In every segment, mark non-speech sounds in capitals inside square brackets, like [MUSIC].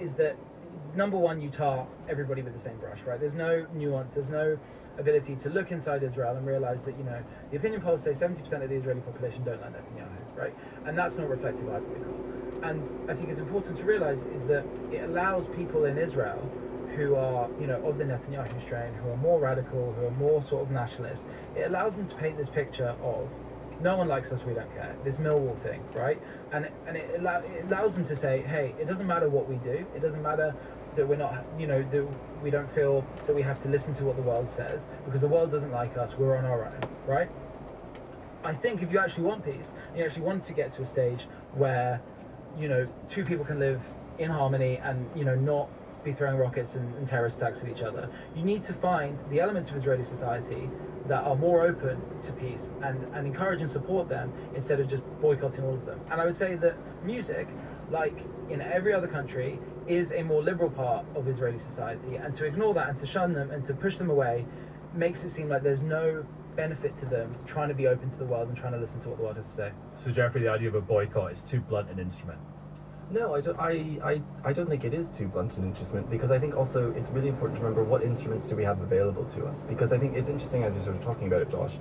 is that number one, you tar everybody with the same brush, right? There's no nuance. There's no ability to look inside Israel and realize that you know the opinion polls say 70% of the Israeli population don't like Netanyahu, right? And that's not reflected by boycott. And I think it's important to realize is that it allows people in Israel who are you know of the Netanyahu strain, who are more radical, who are more sort of nationalist. It allows them to paint this picture of no one likes us, we don't care. This Millwall thing, right? And and it, allow, it allows them to say, hey, it doesn't matter what we do. It doesn't matter that we're not, you know, that we don't feel that we have to listen to what the world says because the world doesn't like us. We're on our own, right? I think if you actually want peace, you actually want to get to a stage where, you know, two people can live in harmony and you know not be throwing rockets and, and terrorist attacks at each other. You need to find the elements of Israeli society that are more open to peace and, and encourage and support them instead of just boycotting all of them. And I would say that music, like in every other country, is a more liberal part of Israeli society. And to ignore that and to shun them and to push them away makes it seem like there's no benefit to them trying to be open to the world and trying to listen to what the world has to say. So, Jeffrey, the idea of a boycott is too blunt an instrument. No, I don't, I, I, I don't think it is too blunt an instrument because I think also it's really important to remember what instruments do we have available to us. Because I think it's interesting as you're sort of talking about it, Josh,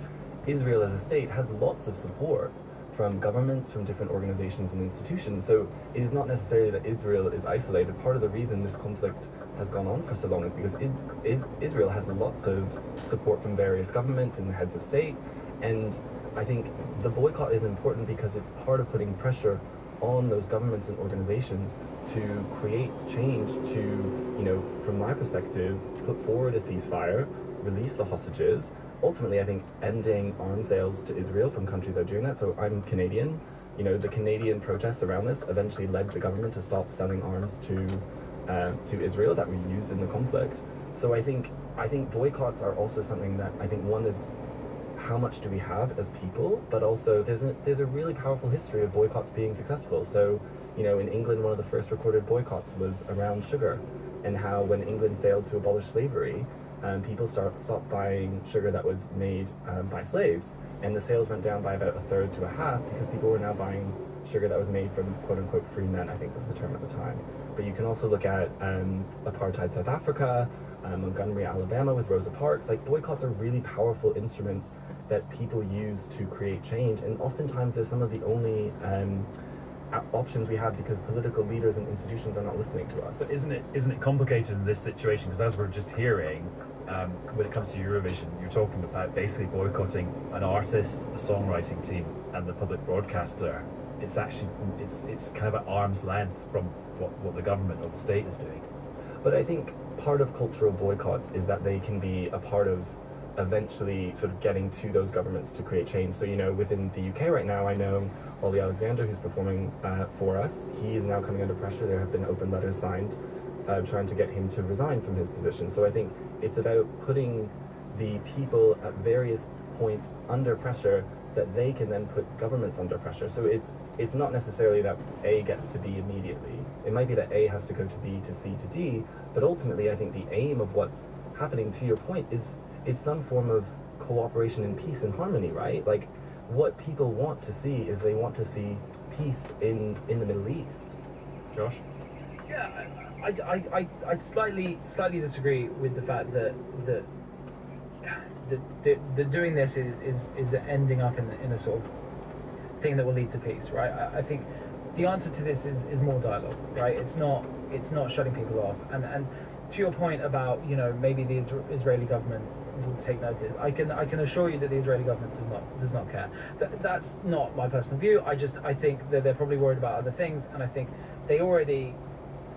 Israel as a state has lots of support from governments, from different organizations and institutions. So it is not necessarily that Israel is isolated. Part of the reason this conflict has gone on for so long is because it, it, Israel has lots of support from various governments and heads of state. And I think the boycott is important because it's part of putting pressure on those governments and organizations to create change to, you know, from my perspective, put forward a ceasefire, release the hostages. Ultimately, I think ending arms sales to Israel from countries that are doing that. So I'm Canadian. You know, the Canadian protests around this eventually led the government to stop selling arms to uh, to Israel that we used in the conflict. So I think I think boycotts are also something that I think one is how much do we have as people, but also there's a, there's a really powerful history of boycotts being successful. So, you know, in England, one of the first recorded boycotts was around sugar, and how when England failed to abolish slavery, um, people start, stopped buying sugar that was made um, by slaves, and the sales went down by about a third to a half because people were now buying sugar that was made from quote unquote free men, I think was the term at the time. But you can also look at um, apartheid South Africa, um, Montgomery, Alabama with Rosa Parks. Like boycotts are really powerful instruments that people use to create change, and oftentimes they're some of the only um, options we have because political leaders and institutions are not listening to us. But isn't it isn't it complicated in this situation? Because as we're just hearing, um, when it comes to Eurovision, you're talking about basically boycotting an artist, a songwriting team, and the public broadcaster. It's actually it's it's kind of at arm's length from what, what the government or the state is doing. But I think part of cultural boycotts is that they can be a part of eventually sort of getting to those governments to create change. So, you know, within the UK right now, I know Olly Alexander, who's performing uh, for us, he is now coming under pressure. There have been open letters signed uh, trying to get him to resign from his position. So I think it's about putting the people at various points under pressure that they can then put governments under pressure. So it's it's not necessarily that A gets to B immediately. It might be that A has to go to B to C to D, but ultimately I think the aim of what's happening to your point is it's some form of cooperation and peace and harmony, right? Like what people want to see is they want to see peace in in the Middle East. Josh? Yeah, I, I, I, I slightly slightly disagree with the fact that that that, that, doing this is, is, is ending up in, in a sort of thing that will lead to peace, right? I, I think the answer to this is, is more dialogue, right? It's not it's not shutting people off. And and to your point about you know maybe the Israeli government will take notice. I can I can assure you that the Israeli government does not does not care. That, that's not my personal view. I just I think that they're probably worried about other things, and I think they already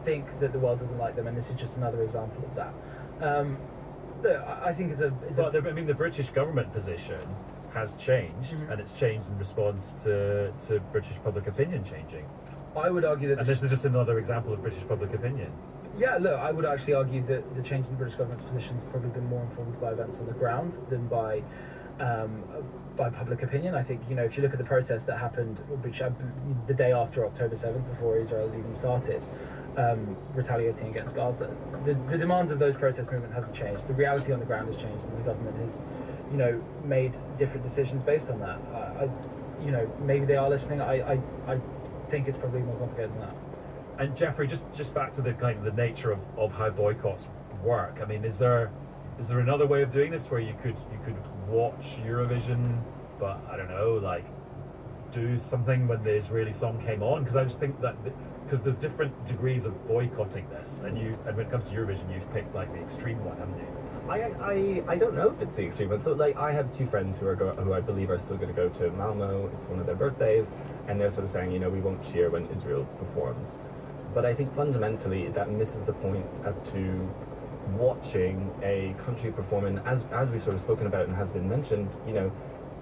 think that the world doesn't like them, and this is just another example of that. Um, I think it's a. It's well, a, I mean, the British government position has changed, mm-hmm. and it's changed in response to to British public opinion changing. I would argue that. And this is just another example of British public opinion. Yeah, look, I would actually argue that the change in the British government's position has probably been more informed by events on the ground than by um, by public opinion. I think you know if you look at the protests that happened, which the day after October seventh, before Israel even started. Um, retaliating against Gaza. The, the demands of those protest movement hasn't changed. The reality on the ground has changed, and the government has, you know, made different decisions based on that. I, I you know, maybe they are listening. I, I, I think it's probably more complicated than that. And Jeffrey, just just back to the kind of the nature of, of how boycotts work. I mean, is there is there another way of doing this where you could you could watch Eurovision, but I don't know, like do something when the Israeli song came on? Because I just think that because there's different degrees of boycotting this, and you and when it comes to Eurovision, you've picked like the extreme one, haven't you? I, I, I don't know if it's the extreme one. So like I have two friends who are go, who I believe are still going to go to Malmo. It's one of their birthdays, and they're sort of saying, you know, we won't cheer when Israel performs. But I think fundamentally that misses the point as to watching a country perform. And as as we've sort of spoken about and has been mentioned, you know,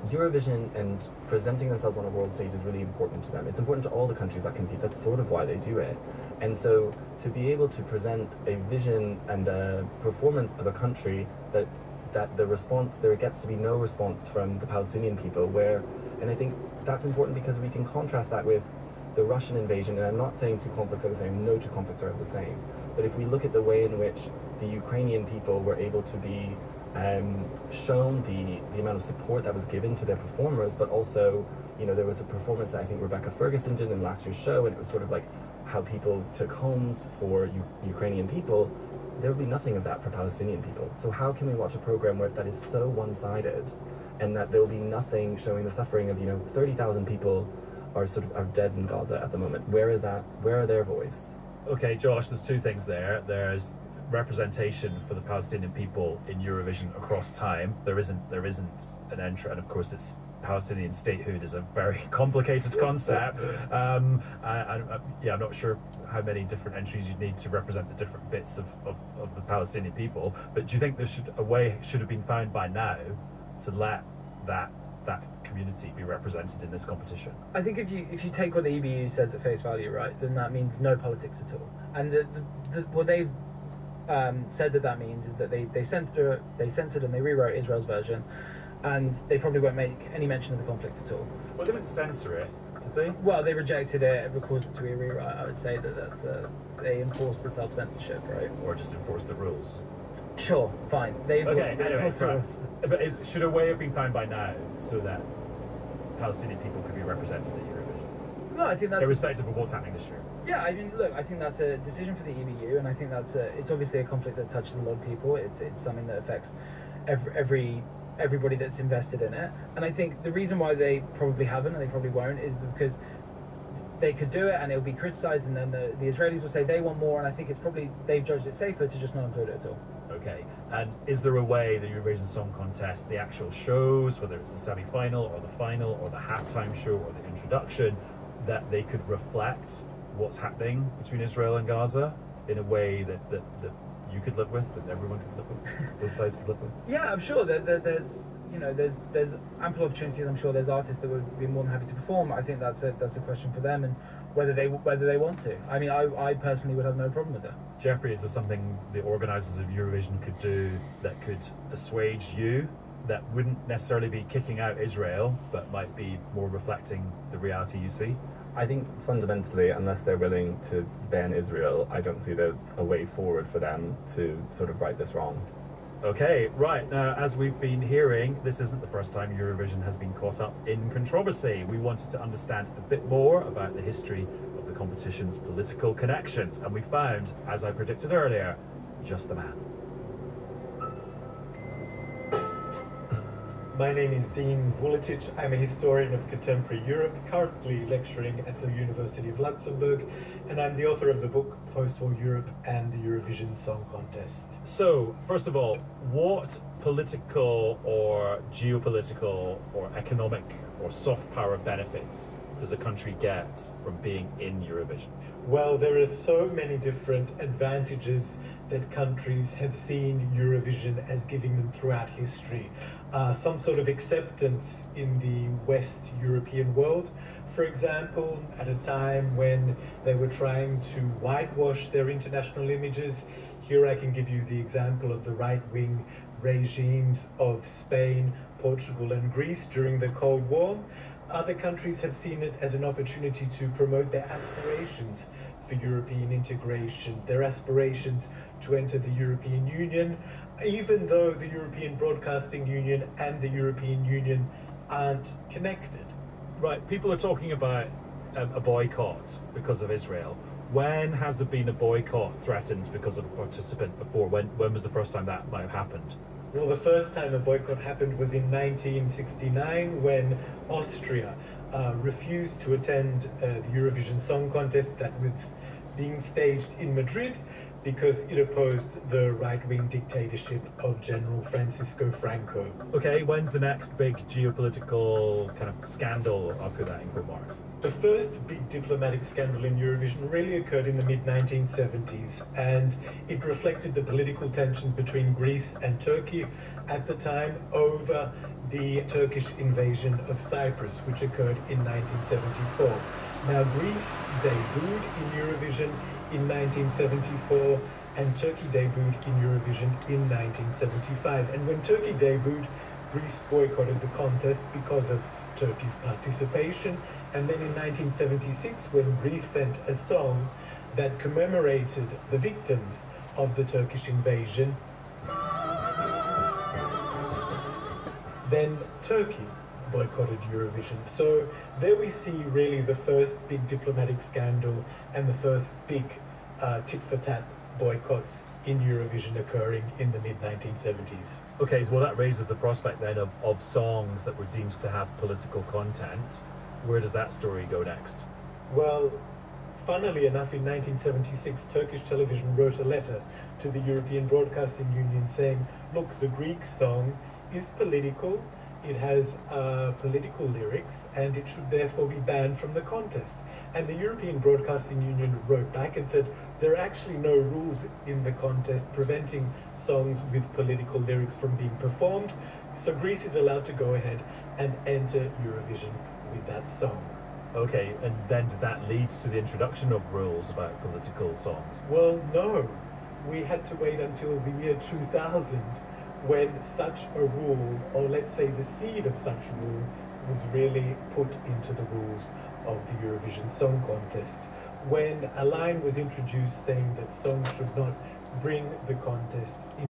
Eurovision and presenting themselves on a world stage is really important to them. It's important to all the countries that compete. That's sort of why they do it. And so to be able to present a vision and a performance of a country that that the response there gets to be no response from the Palestinian people where and I think that's important because we can contrast that with the Russian invasion and I'm not saying two conflicts are the same, no two conflicts are the same. But if we look at the way in which the Ukrainian people were able to be um, shown the, the amount of support that was given to their performers, but also, you know, there was a performance that I think Rebecca Ferguson did in last year's show, and it was sort of like how people took homes for U- Ukrainian people. There will be nothing of that for Palestinian people. So how can we watch a program where that is so one-sided, and that there will be nothing showing the suffering of you know 30,000 people are sort of are dead in Gaza at the moment? Where is that? Where are their voice? Okay, Josh, there's two things there. There's representation for the Palestinian people in Eurovision across time. There isn't there isn't an entry, and of course it's Palestinian statehood is a very [LAUGHS] complicated concept. Um, and, uh, yeah, I'm not sure how many different entries you'd need to represent the different bits of, of, of the Palestinian people. But do you think there should a way should have been found by now to let that that community be represented in this competition? I think if you if you take what the EBU says at face value, right, then that means no politics at all. And the, the, the, what they've um, said that that means is that they they censored they censored and they rewrote Israel's version, and they probably won't make any mention of the conflict at all. Well, they didn't censor it, did they? Well, they rejected it and caused it to be a rewrite. I would say that that's uh, they enforced the self censorship, right? Or just enforced the rules? Sure, fine. They enforced, Okay, they anyway, the right. rules. But is, should a way have been found by now so that Palestinian people could be represented at Eurovision, No, I think that's irrespective of what's happening this year? Yeah, I mean, look, I think that's a decision for the EBU, and I think that's a, it's obviously a conflict that touches a lot of people. It's it's something that affects every, every everybody that's invested in it, and I think the reason why they probably haven't and they probably won't is because they could do it and it'll be criticised, and then the, the Israelis will say they want more, and I think it's probably they've judged it safer to just not include it at all. Okay, and is there a way that you raise the Song Contest, the actual shows, whether it's the semi-final or the final or the halftime show or the introduction, that they could reflect what's happening between Israel and Gaza in a way that, that, that you could live with, that everyone could live with, [LAUGHS] both sides could live with? Yeah, I'm sure that, that there's you know there's there's ample opportunities. I'm sure there's artists that would be more than happy to perform. I think that's a that's a question for them and whether they whether they want to. I mean, I, I personally would have no problem with that. Jeffrey, is there something the organisers of Eurovision could do that could assuage you, that wouldn't necessarily be kicking out Israel, but might be more reflecting the reality you see? I think fundamentally, unless they're willing to ban Israel, I don't see the, a way forward for them to sort of right this wrong. Okay, right. Now, as we've been hearing, this isn't the first time Eurovision has been caught up in controversy. We wanted to understand a bit more about the history of the competition's political connections, and we found, as I predicted earlier, just the man. My name is Dean Vuletic. I'm a historian of contemporary Europe, currently lecturing at the University of Luxembourg, and I'm the author of the book Post-War Europe and the Eurovision Song Contest. So, first of all, what political or geopolitical or economic or soft power benefits does a country get from being in Eurovision? Well, there are so many different advantages that countries have seen Eurovision as giving them throughout history. Uh, some sort of acceptance in the West European world. For example, at a time when they were trying to whitewash their international images, here I can give you the example of the right wing regimes of Spain, Portugal, and Greece during the Cold War. Other countries have seen it as an opportunity to promote their aspirations for European integration, their aspirations to enter the European Union, even though the European Broadcasting Union and the European Union aren't connected. Right, people are talking about um, a boycott because of Israel. When has there been a boycott threatened because of a participant before? When when was the first time that might have happened? Well, the first time a boycott happened was in 1969 when Austria uh, refused to attend uh, the Eurovision Song Contest that was being staged in Madrid because it opposed the right wing dictatorship of General Francisco Franco. Okay, when's the next big geopolitical kind of scandal? I'll that in. The first big diplomatic scandal in Eurovision really occurred in the mid 1970s, and it reflected the political tensions between Greece and Turkey at the time over the Turkish invasion of Cyprus, which occurred in 1974. Now, Greece debuted in Eurovision in 1974 and Turkey debuted in Eurovision in 1975. And when Turkey debuted, Greece boycotted the contest because of Turkey's participation. And then in 1976, when Greece sent a song that commemorated the victims of the Turkish invasion, then Turkey boycotted Eurovision. So there we see really the first big diplomatic scandal and the first big uh, tit for tat boycotts in Eurovision occurring in the mid 1970s. Okay, so well that raises the prospect then of, of songs that were deemed to have political content. Where does that story go next? Well, funnily enough, in 1976, Turkish television wrote a letter to the European Broadcasting Union saying, look, the Greek song is political it has uh, political lyrics and it should therefore be banned from the contest. And the European Broadcasting Union wrote back and said there are actually no rules in the contest preventing songs with political lyrics from being performed. So Greece is allowed to go ahead and enter Eurovision with that song. Okay, and then that leads to the introduction of rules about political songs? Well, no. We had to wait until the year 2000 when such a rule, or let's say the seed of such rule, was really put into the rules of the Eurovision Song Contest. When a line was introduced saying that songs should not bring the contest